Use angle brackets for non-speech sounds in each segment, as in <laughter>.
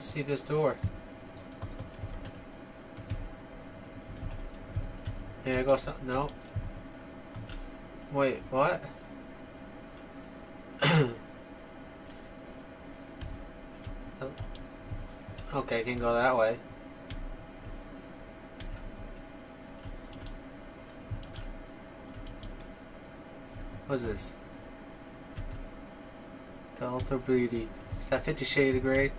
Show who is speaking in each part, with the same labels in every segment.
Speaker 1: Let's see this door. There goes something. No. Wait, what? <coughs> okay, I can go that way. What's this? The Altar Beauty. Is that Fifty Shades of Grey?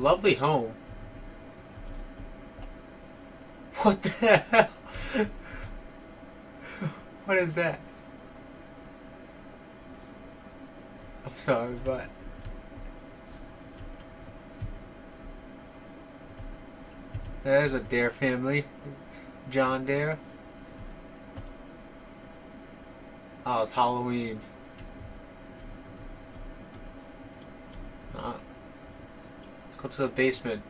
Speaker 1: Lovely home. What the hell? What is that? I'm sorry, but. There's a Dare family. John Dare. Oh, it's Halloween. Uh, go to the basement.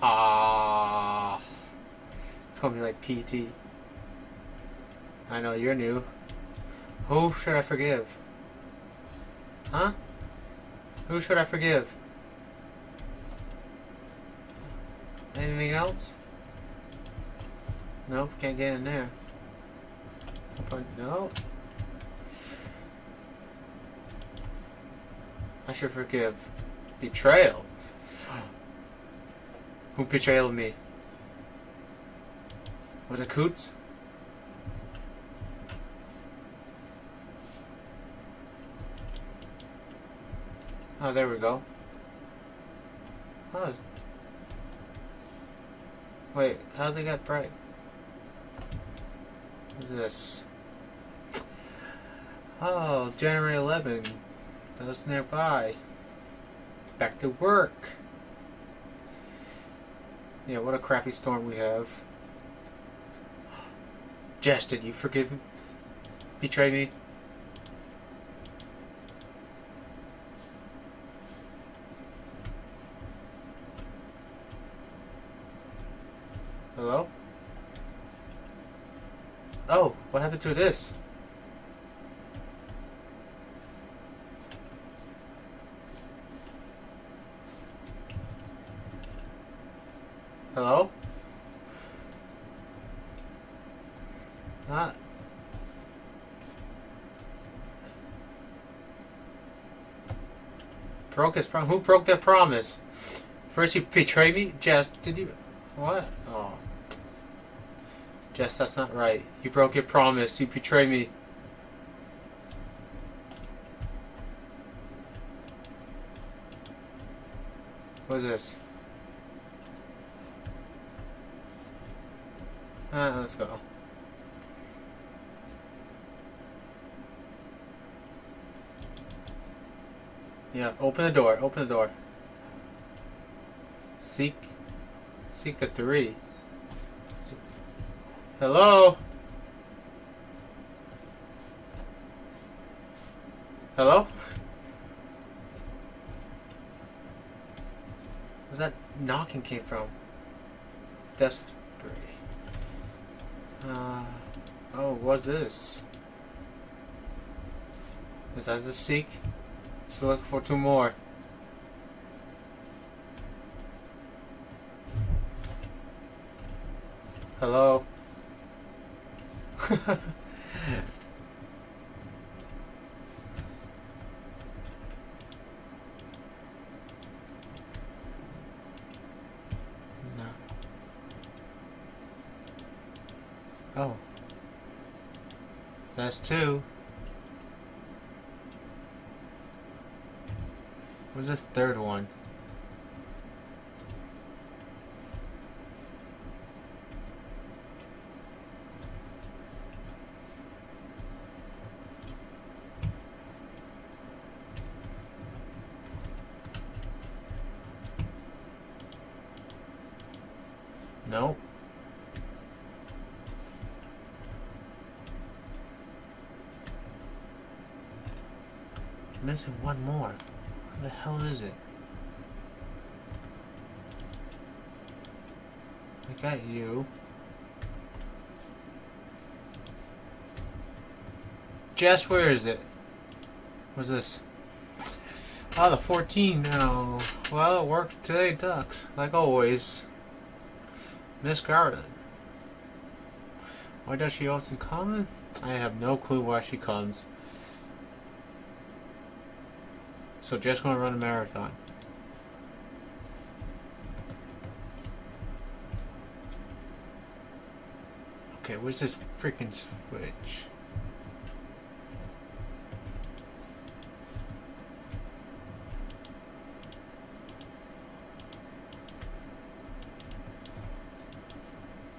Speaker 1: Ah, it's gonna be like PT. I know you're new. Who should I forgive? Huh? Who should I forgive? Anything else? Nope, can't get in there. But no. I should forgive. Betrayal. Who betrayed me? Was it Coots? Oh, there we go. Oh. Wait, how did they get bright? What's this? Oh, January 11. Was nearby. Back to work. Yeah, what a crappy storm we have. Jess, did you forgive me? Betray me? Hello? Oh, what happened to this? Hello? Not. Broke his prom. Who broke their promise? First you betrayed me, Jess. Did you? What? Oh. Jess, that's not right. You broke your promise. You betrayed me. What is this? Ah, let's go. Yeah, open the door. Open the door. Seek. Seek the three. Hello? Hello? Where's that knocking came from? Pretty. Uh, oh, what's this? Is that the seek? Let's look for two more. Hello? <laughs> no. Oh. That's two. Where's this third one? Nope. Missing one more. The hell is it? I got you. Jess, where is it? What's this? Oh, the 14 now. Well, it worked today, Ducks. Like always. Miss Garland. Why does she often come? I have no clue why she comes. So just gonna run a marathon. Okay, where's this freaking switch?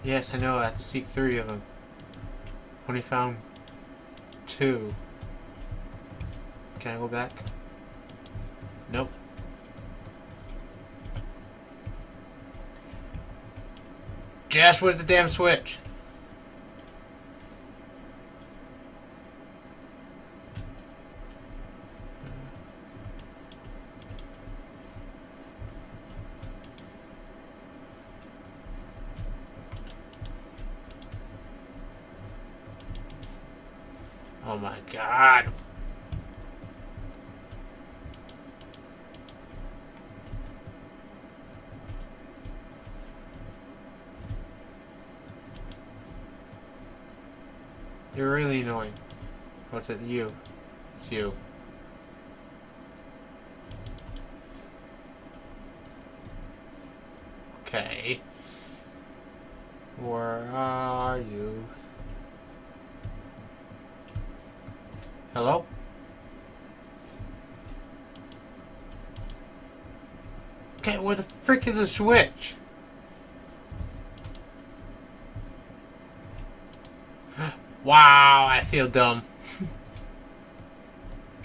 Speaker 1: Yes, I know, I have to seek three of them. Only found two. Can I go back? Nope. Jess, where's the damn switch? Oh my god. You're really annoying. What's it? You. It's you. Okay. Where are you? Hello? Okay, where the frick is the switch? Wow, I feel dumb.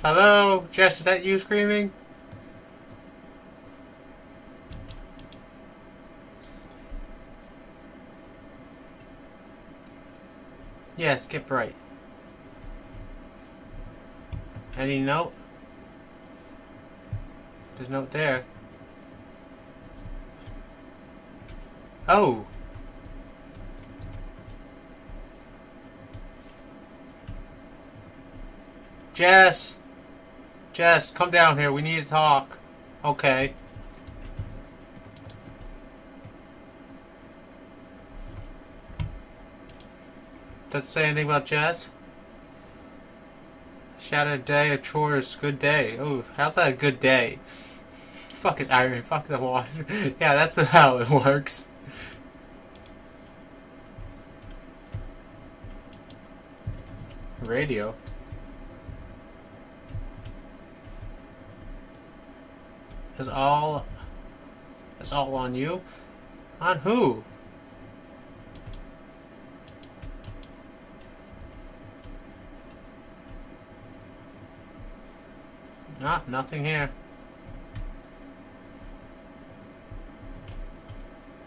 Speaker 1: Hello? Jess, is that you screaming? Yes, get right. Any note? There's note there. Oh! Jess! Jess, come down here. We need to talk. Okay. Does it say anything about Jess? Shattered day of chores, good day. Oh, how's that a good day? <laughs> Fuck is iron, fuck the water. <laughs> yeah, that's <laughs> how it works. Radio. Is all is all on you? On who? Ah, nothing here.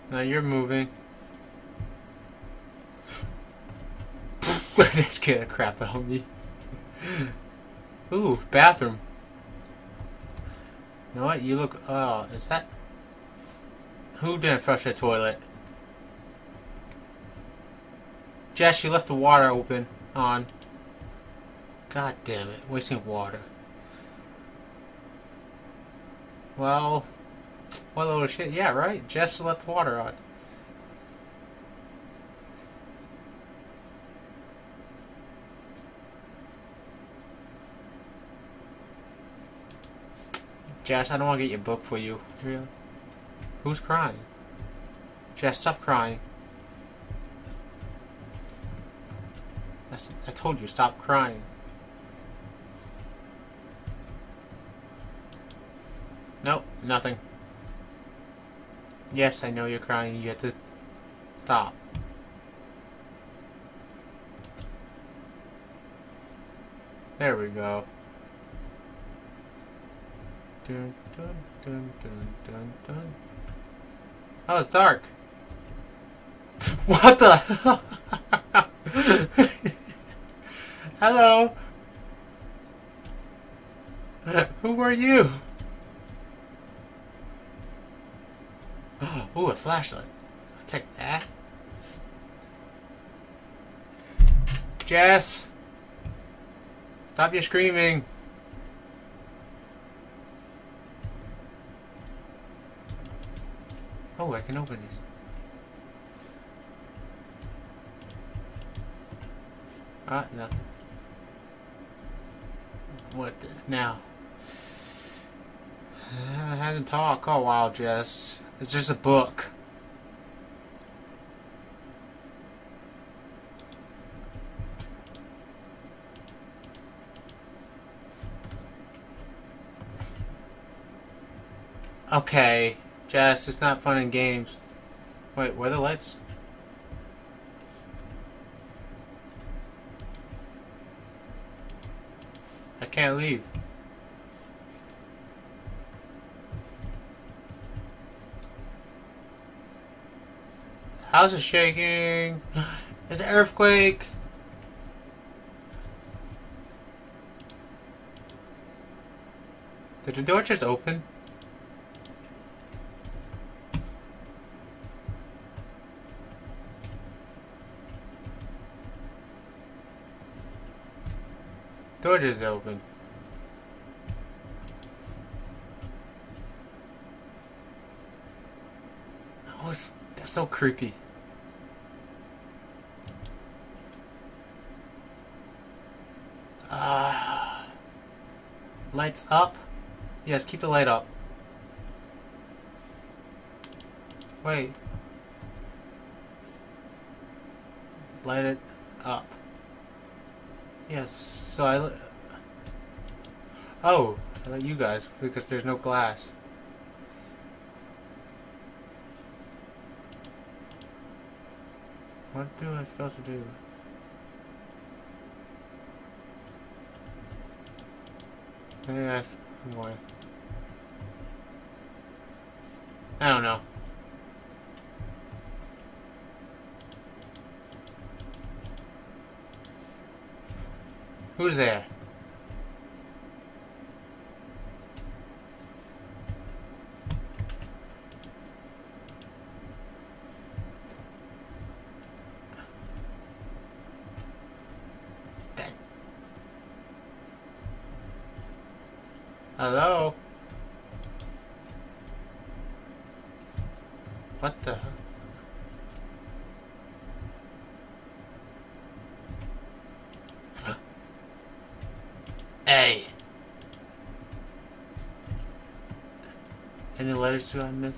Speaker 1: Now you're moving. that scared the crap out of me. <laughs> Ooh, bathroom. You know what? You look. Oh, is that. Who didn't flush the toilet? Jess, you left the water open on. God damn it, wasting water. Well, what little shit? Yeah, right. Jess let the water on. Jess, I don't want to get your book for you. Really? Who's crying? Jess, stop crying. That's, I told you, stop crying. Nope, nothing. Yes, I know you're crying. You have to stop. There we go. Dun, dun, dun, dun, dun, dun. Oh, it's dark. <laughs> what the? <laughs> Hello. <laughs> Who are you? <gasps> Ooh, a flashlight. Take that. Jess! Stop your screaming! Oh, I can open these. Ah, nothing. What the, now? <sighs> I haven't talked. a while, Jess. It's just a book. Okay, Jess, it's not fun in games. Wait, where are the lights? I can't leave. House is shaking. <gasps> There's an earthquake. Did the door just open? Door did open. Oh, that's so creepy. Uh, lights up? Yes, keep the light up. Wait. Light it up. Yes, so I... Oh, I let you guys, because there's no glass. What do I supposed to do? Ask why. I don't know. Who's there? Hello? What the Hey. Any letters do I miss?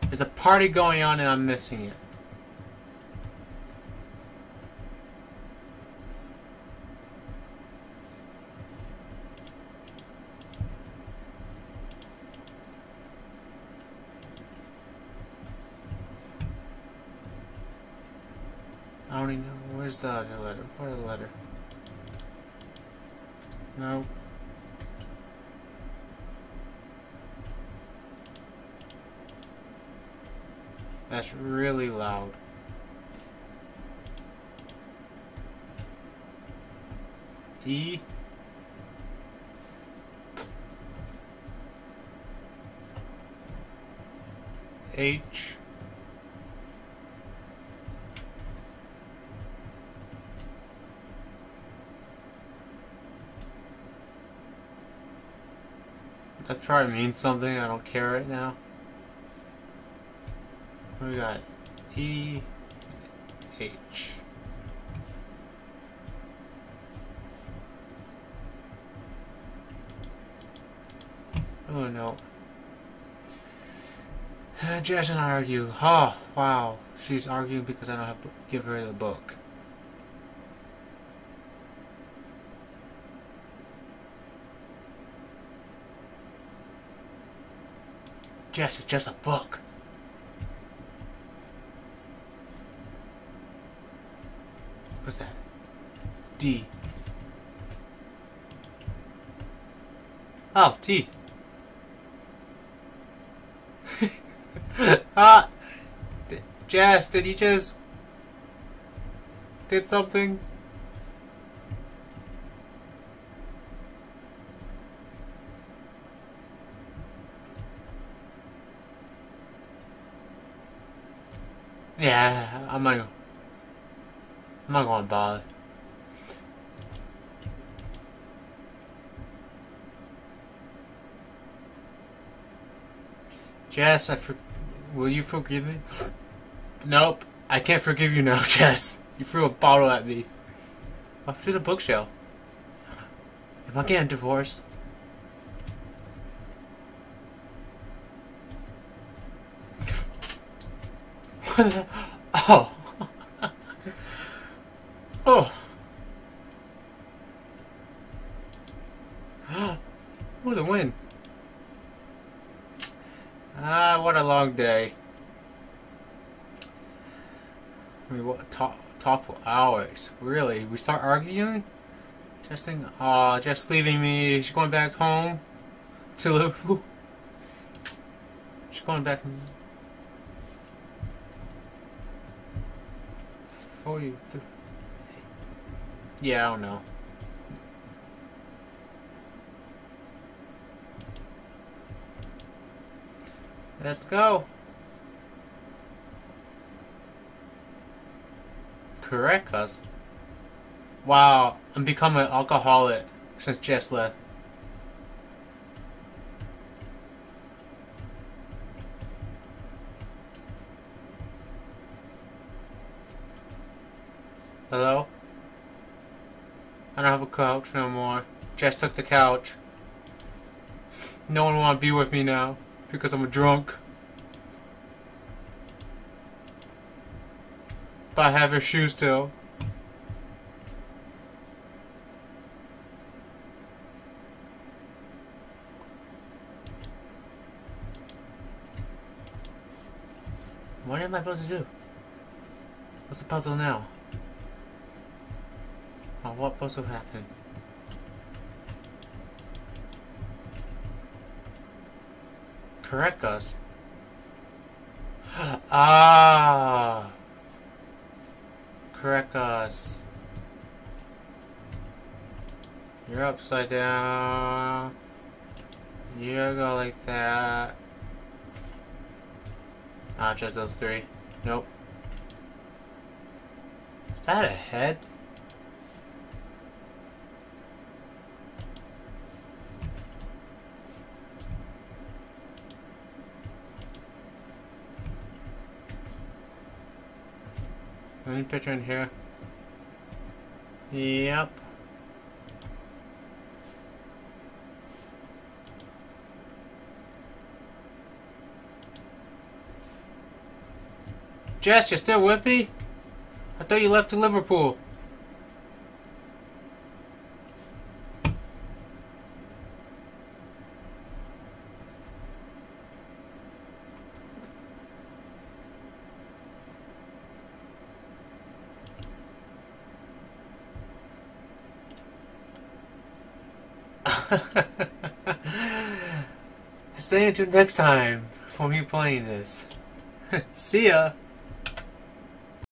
Speaker 1: There's a party going on and I'm missing it. I don't even know. Where's the other letter? Where's the letter? No. That's really loud. E. H. That probably means something. I don't care right now. We got? E H. Oh no. <sighs> Jess and I argue. Oh, wow. She's arguing because I don't have to give her the book. Jess, it's just a book. What's that? D. Oh, T. <laughs> ah, Jess, did you just did something? Yeah, I'm not. I'm not going to bother. Jess, I for- will you forgive me? nope, I can't forgive you now, <laughs> Jess. You threw a bottle at me. Up to the bookshelf. Am I getting divorced? <laughs> oh. <laughs> oh. <gasps> oh, the wind. Ah, what a long day. I mean, what talk talk for hours? Really? We start arguing? Testing. Aw, just leaving me. She's going back home to Liverpool. <laughs> She's going back. Yeah, I don't know. Let's go. Correct, us. Wow, I'm becoming an alcoholic since Jess left. Hello? I don't have a couch no more. Jess took the couch. No one want to be with me now because I'm a drunk. But I have her shoes still. What am I supposed to do? What's the puzzle now? What puzzle happened? Correct us. <gasps> ah! Correct us. You're upside down. You go like that. Ah, just those three. Nope. Is that a head? Any picture in here? Yep. Jess, you still with me? I thought you left to Liverpool. <laughs> Stay tuned next time for me playing this. <laughs> See ya!